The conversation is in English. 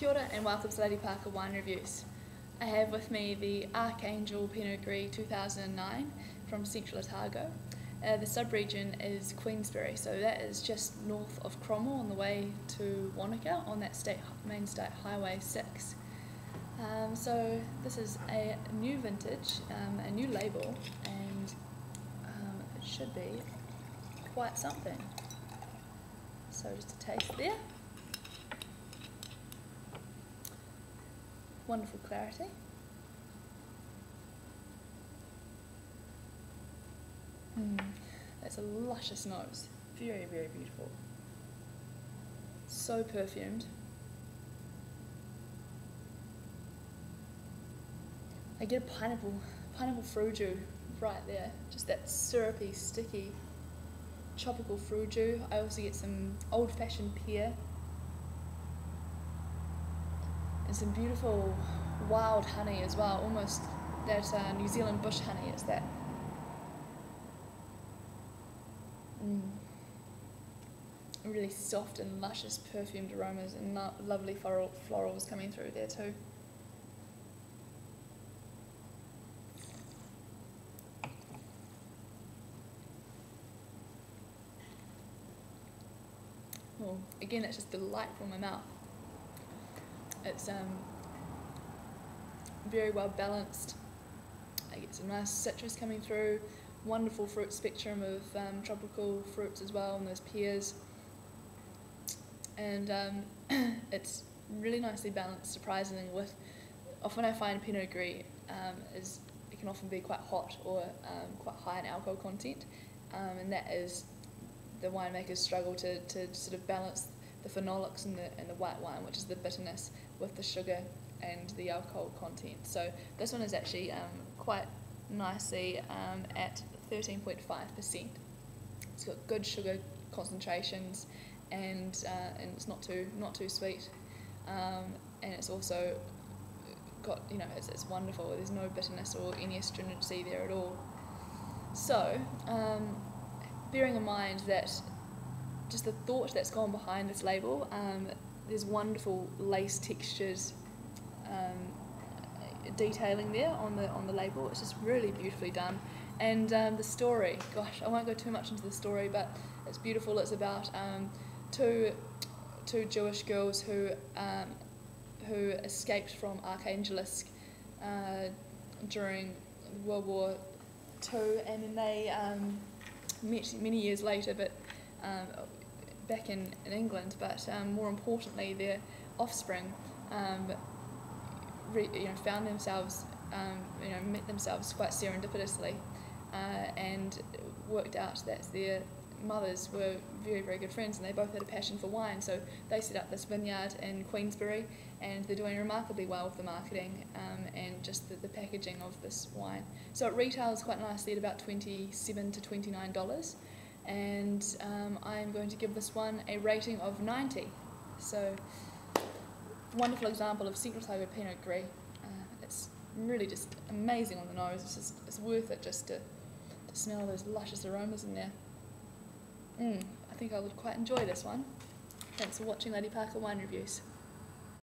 Kia ora and welcome to Lady Parker Wine Reviews. I have with me the Archangel Pinot Gris 2009 from Central Otago. Uh, the sub-region is Queensbury, so that is just north of Cromwell on the way to Wanaka on that state main state highway 6. Um, so this is a new vintage, um, a new label, and um, it should be quite something. So just a taste there. Wonderful clarity. Mm, that's a luscious nose. Very, very beautiful. So perfumed. I get a pineapple, pineapple fruit right there. Just that syrupy, sticky, tropical fruit I also get some old-fashioned pear and some beautiful wild honey as well, almost that uh, New Zealand bush honey. is that. Mm. Really soft and luscious perfumed aromas and lo lovely floral florals coming through there too. Well, again, it's just delightful in my mouth. It's um, very well balanced. I get some nice citrus coming through, wonderful fruit spectrum of um, tropical fruits as well, and those pears. And um, it's really nicely balanced, surprisingly, with often I find Pinot Gris um, is it can often be quite hot or um, quite high in alcohol content, um, and that is the winemakers struggle to, to sort of balance the phenolics in the, in the white wine, which is the bitterness, with the sugar and the alcohol content. So this one is actually um, quite nicely um, at 13.5%. It's got good sugar concentrations and, uh, and it's not too, not too sweet. Um, and it's also got, you know, it's, it's wonderful. There's no bitterness or any astringency there at all. So, um, bearing in mind that just the thought that's gone behind this label. Um, there's wonderful lace textures um, detailing there on the on the label. It's just really beautifully done. And um, the story, gosh, I won't go too much into the story, but it's beautiful. It's about um, two two Jewish girls who um, who escaped from Arkhangelsk uh, during World War Two, and then they um, met many years later, but um, back in, in England, but um, more importantly, their offspring um, re, you know, found themselves, um, you know, met themselves quite serendipitously uh, and worked out that their mothers were very, very good friends and they both had a passion for wine. So they set up this vineyard in Queensbury, and they're doing remarkably well with the marketing um, and just the, the, packaging of this wine. So it retails quite nicely at about 27 to $29 and um, I'm going to give this one a rating of 90. So wonderful example of Central Otago Pinot Gris. Uh, it's really just amazing on the nose. It's just it's worth it just to, to smell those luscious aromas in there. Mm, I think I would quite enjoy this one. Thanks for watching Lady Parker Wine Reviews.